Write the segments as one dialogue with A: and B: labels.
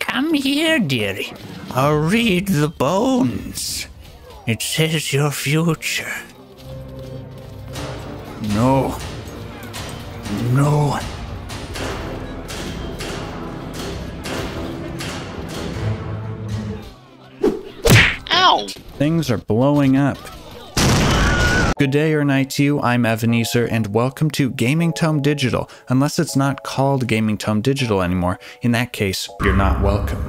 A: Come here, dearie. I'll read the bones. It says your future. No. No.
B: Ow!
C: Things are blowing up. Good day or night to you, I'm Evaneezer, and welcome to Gaming Tome Digital. Unless it's not called Gaming Tome Digital anymore, in that case, you're not welcome.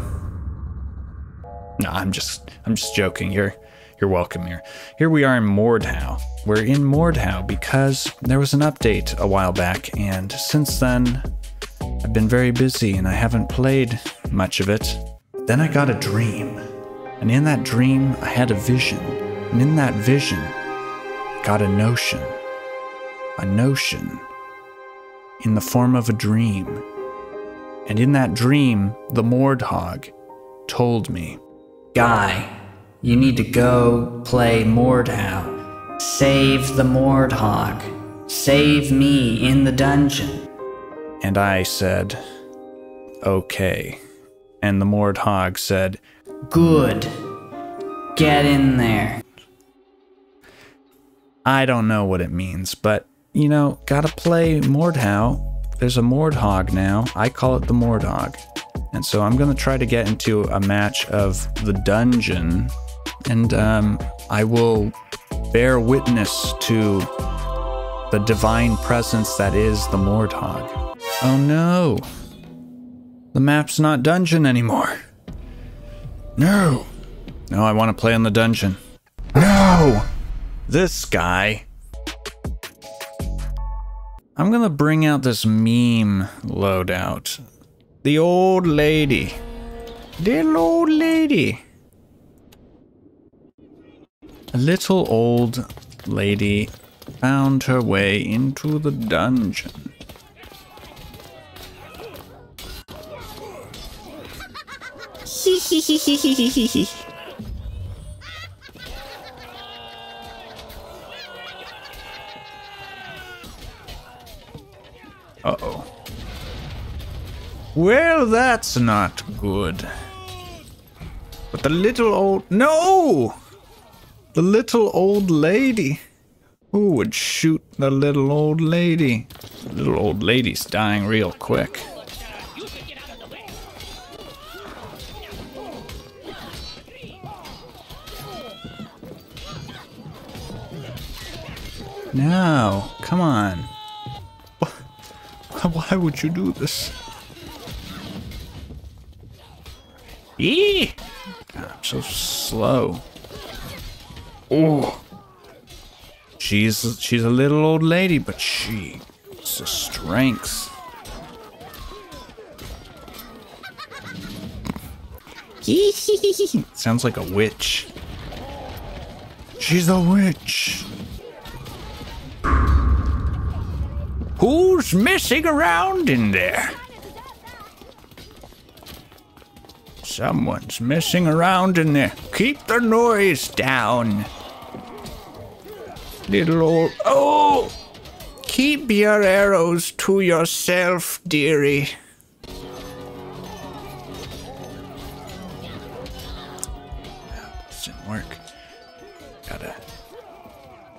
C: No, I'm just I'm just joking. You're you're welcome here. Here we are in Mordhau. We're in Mordhau because there was an update a while back, and since then I've been very busy and I haven't played much of it. Then I got a dream. And in that dream, I had a vision. And in that vision, got a notion. A notion in the form of a dream. And in that dream, the Mordhog told me,
D: Guy, you need to go play Mordhau. Save the Mordhog. Save me in the dungeon.
C: and I said, okay. And the Mordhog said,
D: Good. Get in there.
C: I don't know what it means, but you know, gotta play Mordhau. There's a Mordhog now. I call it the Mordhog. And so I'm gonna try to get into a match of the dungeon, and um, I will bear witness to the divine presence that is the Mordhog. Oh no! The map's not dungeon anymore. No! No, I want to play in the dungeon. No! This guy. I'm gonna bring out this meme loadout. The old lady. Little old lady. A little old lady found her way into the dungeon. Uh oh. Well, that's not good. But the little old. No! The little old lady. Who would shoot the little old lady? The little old lady's dying real quick. No, come on. Wh- Why would you do this? Eee! God, I'm so slow. Oh. She's she's a little old lady, but she has the strength. Sounds like a witch. She's a witch. Who's messing around in there? Someone's messing around in there. Keep the noise down. Little old. Oh! Keep your arrows to yourself, dearie. Didn't work. Gotta.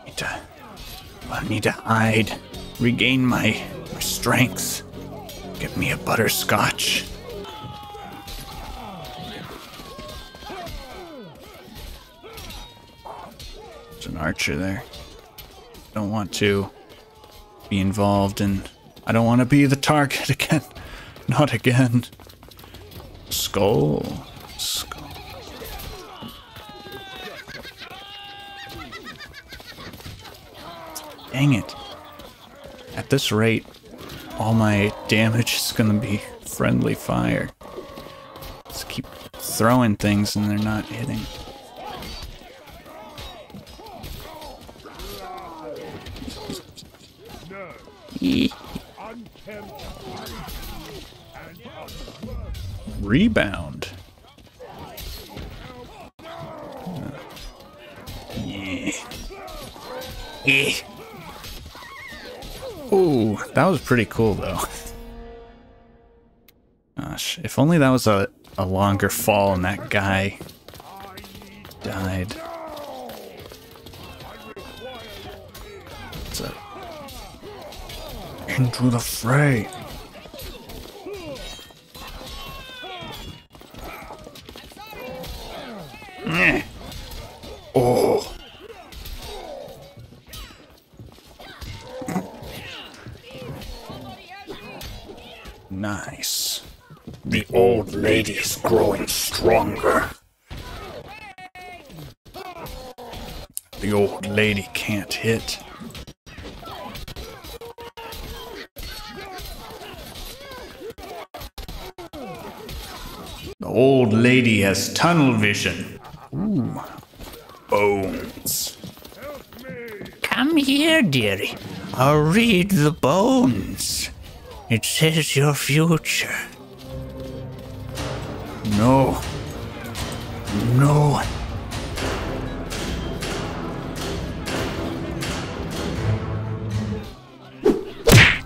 C: Need to. I need to hide. Regain my, my strength. Get me a butterscotch. There's an archer there. Don't want to be involved in. I don't want to be the target again. Not again. Skull. Skull. Dang it. At this rate, all my damage is gonna be friendly fire. Just keep throwing things and they're not hitting. Rebound. That was pretty cool though. Gosh, if only that was a, a longer fall and that guy died. Into the fray. Eh. Old lady is growing stronger. The old lady can't hit. The old lady has tunnel vision. Ooh. Bones.
E: Come here, dearie. I'll read the bones. It says your future.
C: No. No.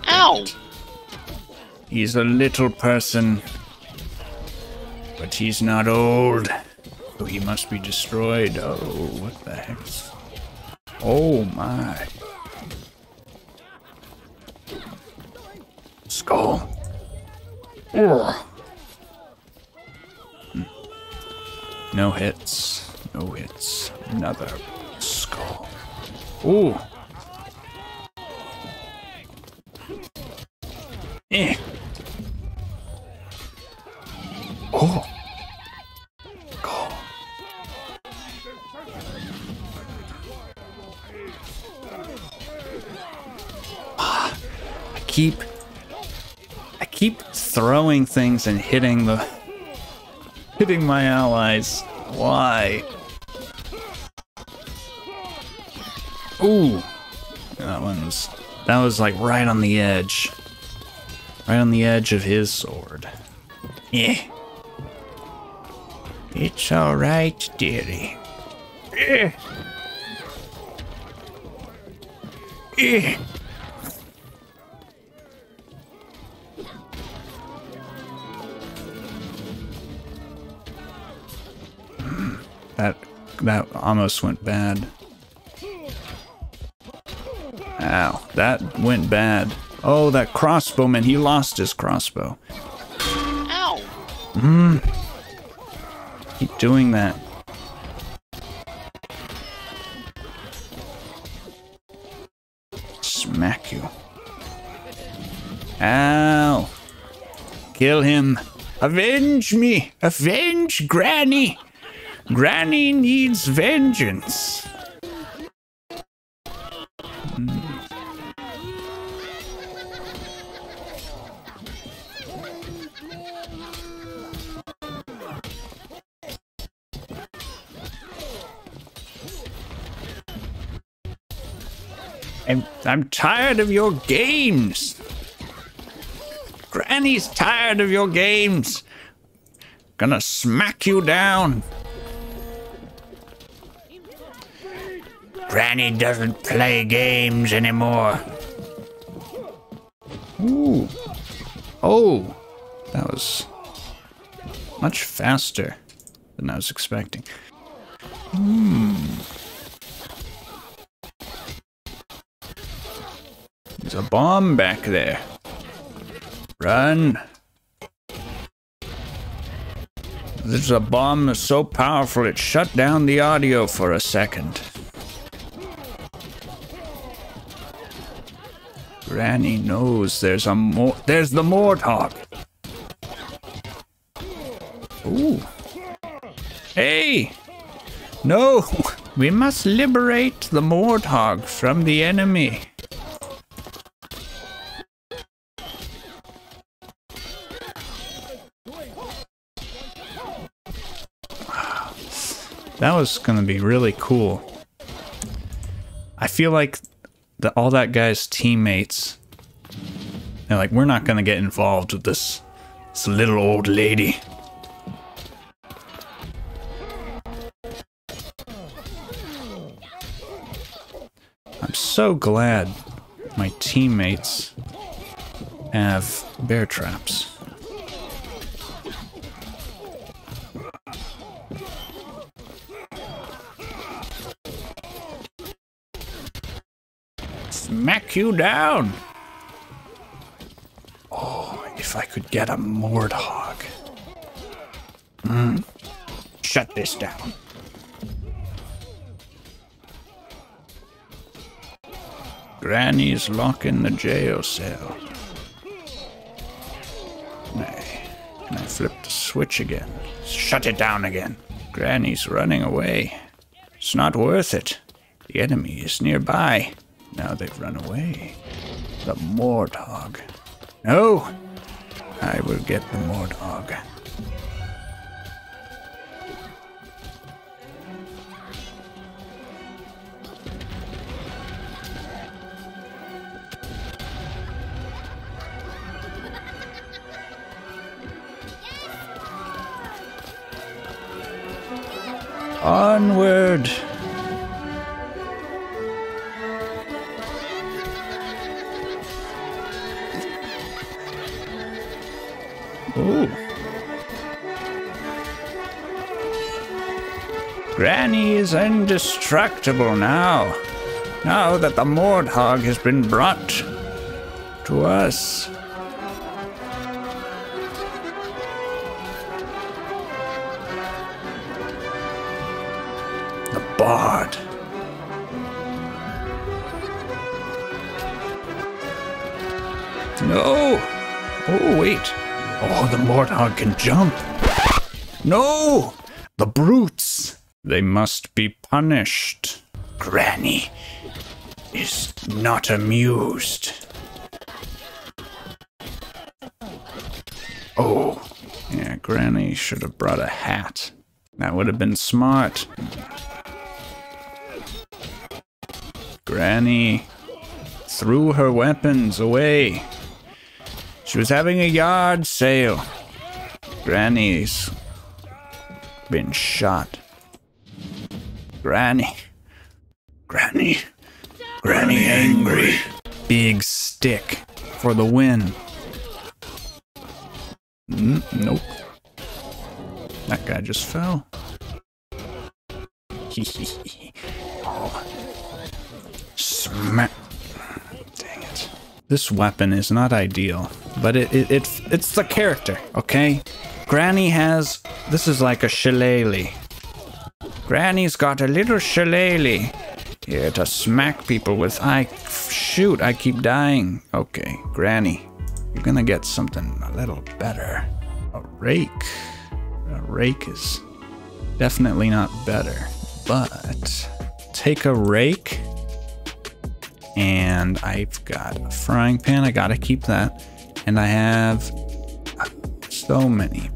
B: Ow!
C: He's a little person. But he's not old. So he must be destroyed. Oh, what the heck? Oh my. Skull. Ugh. No hits. No hits. Another skull. Ooh. Eh. Oh. Ah, I keep I keep throwing things and hitting the hitting my allies. Why? Ooh. That one was that was like right on the edge. Right on the edge of his sword. Yeah.
E: It's all right, dearie.
C: Eh.
E: Eh.
C: That that almost went bad. Ow, that went bad. Oh, that crossbowman, he lost his crossbow.
B: Ow! Hmm.
C: Keep doing that. Smack you. Ow. Kill him.
E: Avenge me! Avenge Granny! Granny needs vengeance. I'm, I'm tired of your games. Granny's tired of your games. Gonna smack you down. Granny doesn't play games anymore.
C: Ooh. Oh. That was much faster than I was expecting. Hmm. There's a bomb back there. Run. There's a bomb that's so powerful it shut down the audio for a second. Granny knows there's a more. There's the Mordhog. Ooh. Hey! No! We must liberate the Mordhog from the enemy. That was gonna be really cool. I feel like the, all that guy's teammates, they're like, we're not gonna get involved with this, this little old lady. I'm so glad my teammates have bear traps. Smack you down.
F: Oh, if I could get a Mordhog. Hmm.
C: Shut this down. Granny's locking the jail cell. Nay, can I flip the switch again? Shut it down again. Granny's running away. It's not worth it. The enemy is nearby. Now they've run away. The Mordhog. No! I will get the Mordhog. Onward! Granny is indestructible now. Now that the Mordhog has been brought to us. The Bard. No! Oh, wait. Oh, the Mordhog can jump. No! The brutes! They must be punished. Granny is not amused. Oh, yeah, Granny should have brought a hat. That would have been smart. Granny threw her weapons away. She was having a yard sale. Granny's been shot. Granny. Granny. Granny angry. Big stick for the win. Mm, nope. That guy just fell. oh. Smack. Dang it. This weapon is not ideal, but it, it, it it's the character, okay? Granny has this is like a shillelagh. Granny's got a little shillelagh here to smack people with. I shoot, I keep dying. Okay, Granny, you're gonna get something a little better. A rake. A rake is definitely not better, but take a rake and I've got a frying pan. I gotta keep that. And I have so many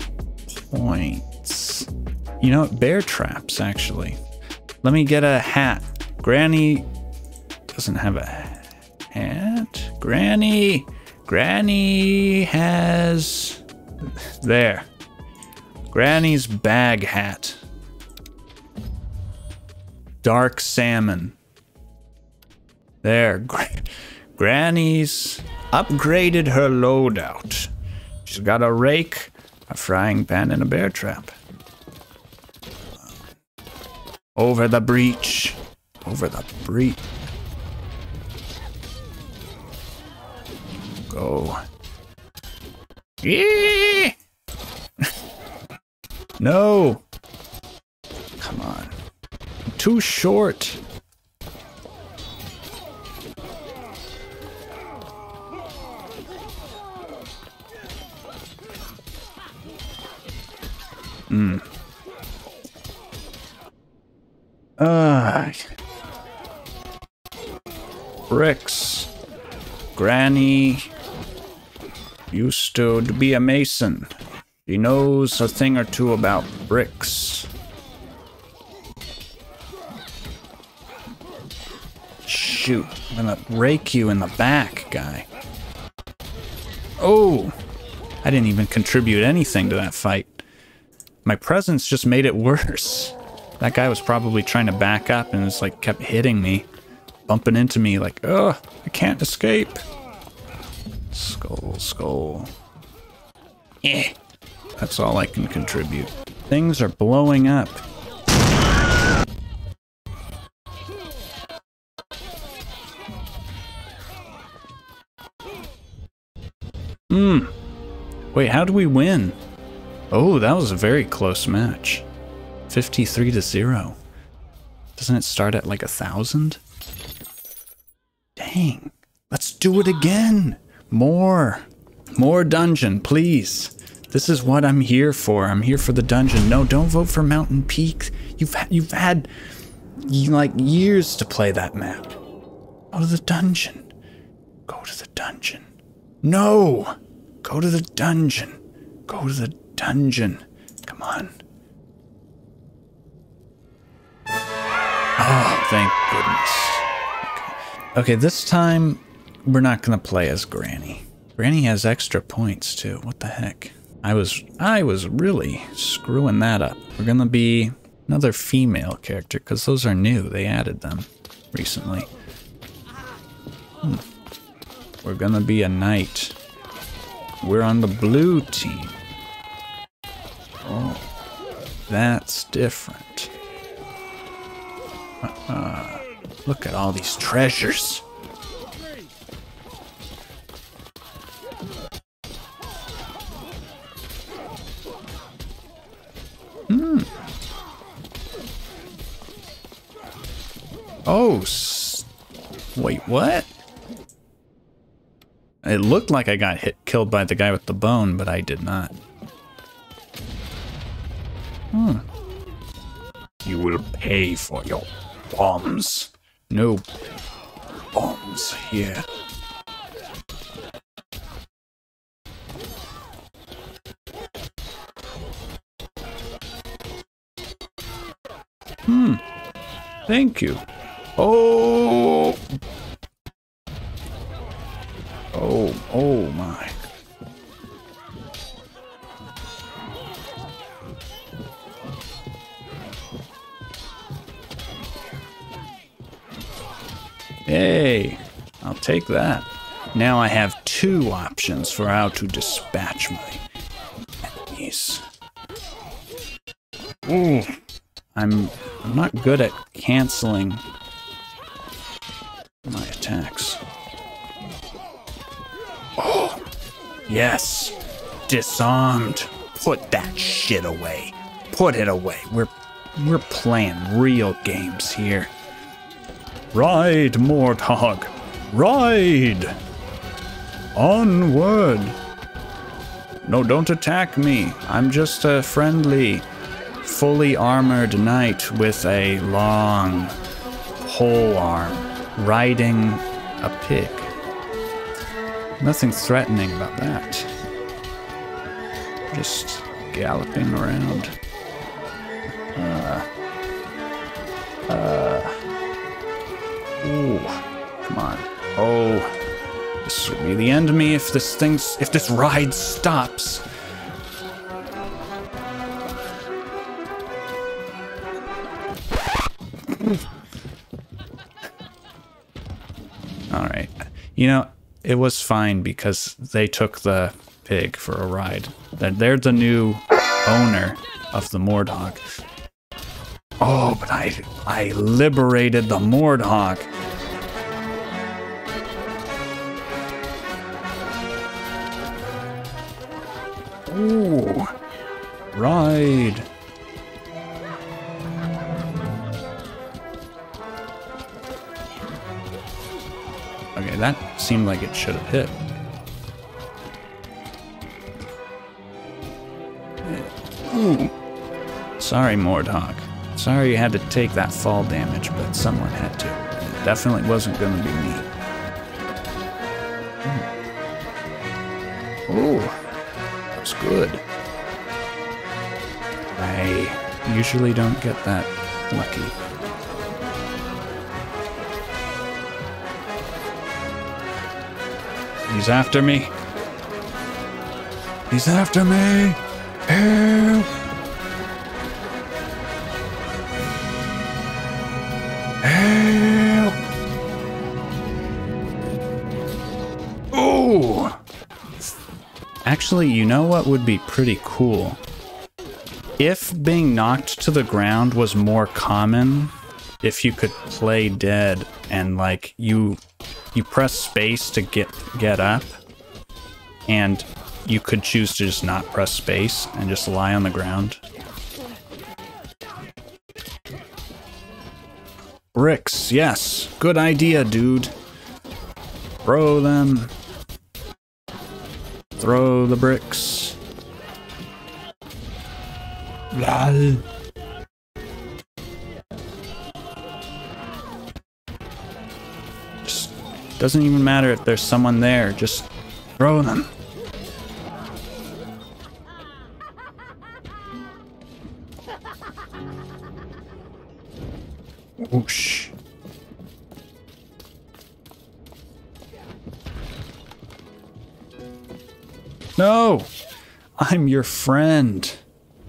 C: points. You know, bear traps, actually. Let me get a hat. Granny doesn't have a hat. Granny, Granny has. There. Granny's bag hat. Dark salmon. There, Gr- Granny's upgraded her loadout. She's got a rake, a frying pan, and a bear trap. Over the breach. Over the breach. Go. No! Come on. I'm too short. Hmm. Ah. Bricks. Granny used to be a mason. He knows a thing or two about bricks. Shoot, I'm gonna rake you in the back, guy. Oh, I didn't even contribute anything to that fight. My presence just made it worse. That guy was probably trying to back up and just like kept hitting me, bumping into me like, ugh, I can't escape. Skull, skull. Eh. That's all I can contribute. Things are blowing up. Hmm. Wait, how do we win? Oh, that was a very close match. 53 to 0. Doesn't it start at like a thousand? Dang. Let's do it again. More. More dungeon, please. This is what I'm here for. I'm here for the dungeon. No, don't vote for Mountain Peak. You've you've had like years to play that map. Go to the dungeon. Go to the dungeon. No. Go to the dungeon. Go to the dungeon. Come on. Oh, thank goodness. Okay. okay, this time we're not gonna play as Granny. Granny has extra points too. What the heck? I was I was really screwing that up. We're gonna be another female character because those are new. They added them recently. Hmm. We're gonna be a knight. We're on the blue team. Oh, that's different. Uh, look at all these treasures. Hmm. Oh, wait, what? It looked like I got hit, killed by the guy with the bone, but I did not. Hmm. You will pay for your bombs. No bombs here. Hmm. Thank you. Oh. Take that. Now I have two options for how to dispatch my enemies. Ooh, I'm I'm not good at canceling my attacks. Oh, yes, disarmed. Put that shit away. Put it away. We're we're playing real games here. Ride, Mordhog! Ride! Onward! No, don't attack me. I'm just a friendly, fully armored knight with a long pole arm riding a pig. Nothing threatening about that. Just galloping around. Uh, uh, Ooh, come on. Oh, this would be the end of me if this thing's, if this ride stops. All right. You know, it was fine because they took the pig for a ride. They're, they're the new owner of the Mordhog. Oh, but I I liberated the Mordhog. Ooh. Ride. Okay, that seemed like it should have hit. Ooh. Sorry, Mordhog. Sorry you had to take that fall damage, but someone had to. It definitely wasn't going to be me. Hmm. Oh, that was good. I usually don't get that lucky. He's after me. He's after me. Help! Actually, you know what would be pretty cool? If being knocked to the ground was more common, if you could play dead and like you you press space to get get up and you could choose to just not press space and just lie on the ground. Bricks, yes. Good idea, dude. Throw them. Throw the bricks. Lol. Just doesn't even matter if there's someone there. Just throw them. No! I'm your friend.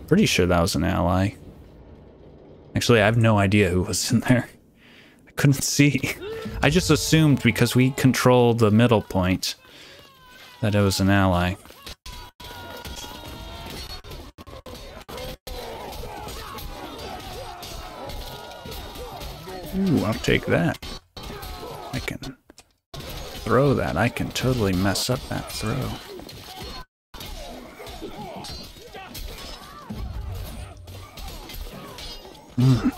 C: Pretty sure that was an ally. Actually, I have no idea who was in there. I couldn't see. I just assumed because we control the middle point that it was an ally. Ooh, I'll take that. I can throw that. I can totally mess up that throw. Mm.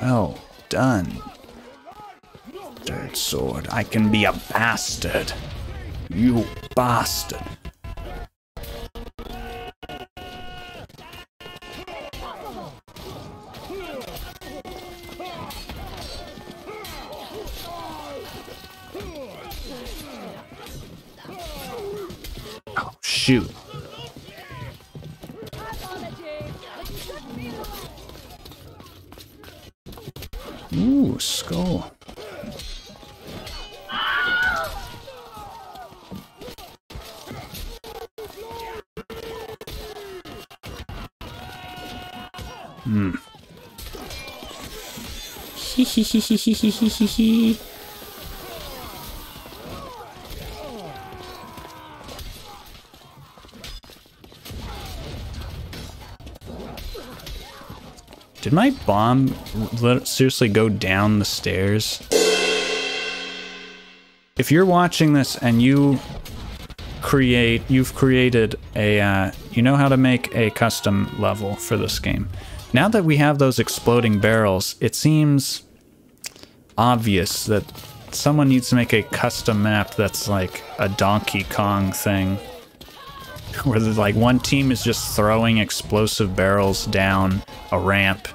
C: Well done. Dirt sword. I can be a bastard. You bastard. Oh, shoot. Ooh, skull. Hmm. Hee hee hee hee hee hee hee hee. My bomb seriously go down the stairs? If you're watching this and you create, you've created a, uh, you know how to make a custom level for this game. Now that we have those exploding barrels, it seems obvious that someone needs to make a custom map that's like a Donkey Kong thing. Where like one team is just throwing explosive barrels down a ramp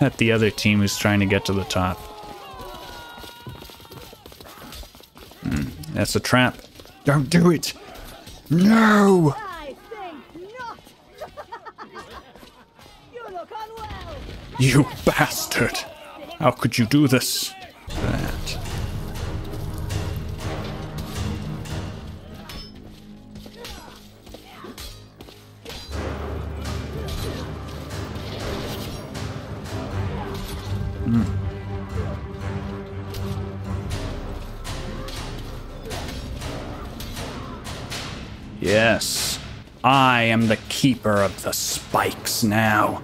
C: at the other team who's trying to get to the top. Hmm, that's a trap. Don't do it! No!
G: I think not. you look unwell.
C: You bastard! How could you do this? Am the keeper of the spikes now.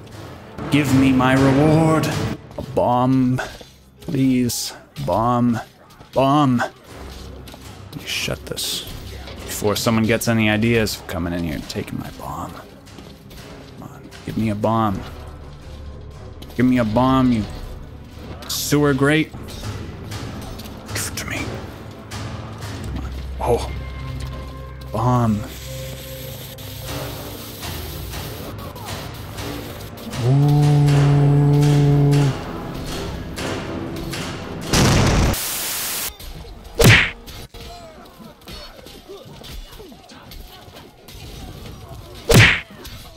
C: Give me my reward. A bomb. Please. Bomb. Bomb. You shut this. Before someone gets any ideas of coming in here and taking my bomb. Come on. Give me a bomb. Give me a bomb, you sewer grate. Give it to me. Oh. Bomb.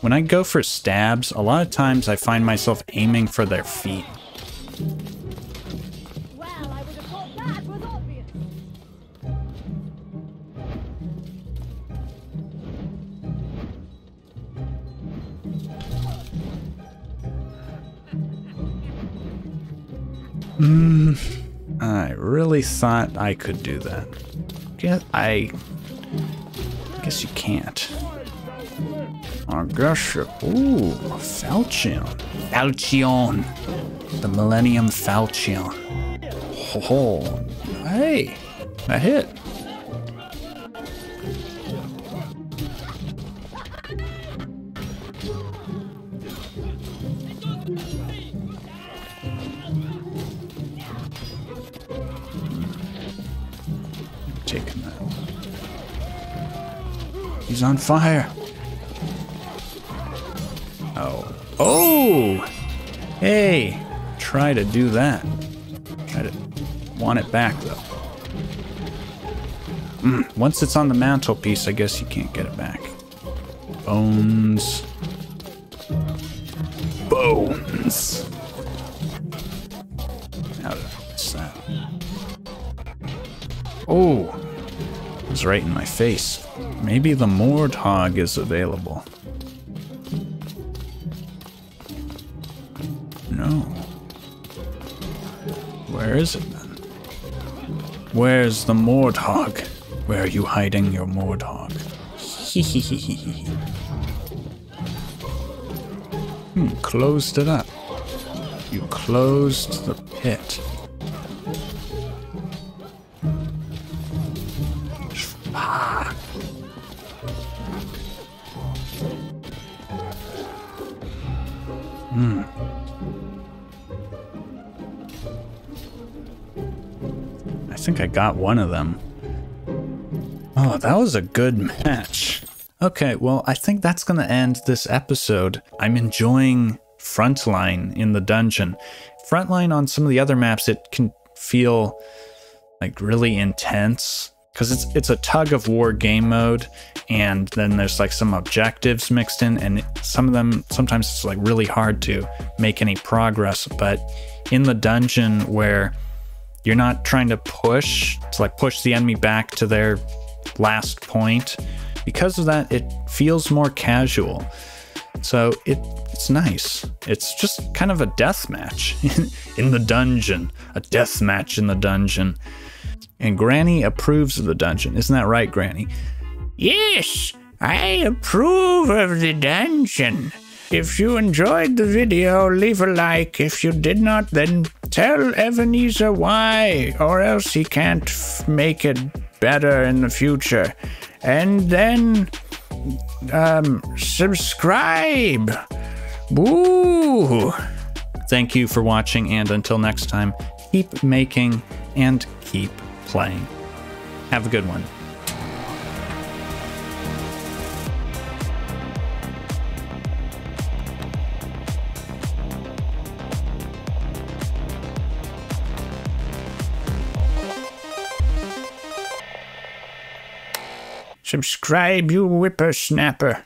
C: When I go for stabs, a lot of times I find myself aiming for their feet.
G: Mm. I
C: really thought I could do that. Guess I guess you can't. I guess you. Ooh, Falchion. Falchion. The Millennium Falchion. Ho ho. Hey, a hit. On fire. Oh. Oh! Hey! Try to do that. Try to want it back, though. Mm, once it's on the mantelpiece, I guess you can't get it back. Bones. Bones. How did I miss that? Oh, it was right in my face. Maybe the Mordhog is available. No. Where is it then? Where's the Mordhog? Where are you hiding your Mordhog? hmm, closed it up. You closed the pit. Hmm. I think I got one of them. Oh, that was a good match. Okay, well, I think that's going to end this episode. I'm enjoying Frontline in the dungeon. Frontline on some of the other maps, it can feel like really intense because it's it's a tug of war game mode and then there's like some objectives mixed in and some of them sometimes it's like really hard to make any progress but in the dungeon where you're not trying to push to like push the enemy back to their last point because of that it feels more casual. So it it's nice. It's just kind of a death match in the dungeon a death match in the dungeon and Granny approves of the dungeon. Isn't that right, Granny?
H: Yes, I approve of the dungeon. If you enjoyed the video, leave a like. If you did not, then tell Evaneezer why, or else he can't f- make it better in the future. And then, um, subscribe. Boo!
C: Thank you for watching, and until next time, keep making and keep playing. Have a good one.
H: Subscribe, you whippersnapper.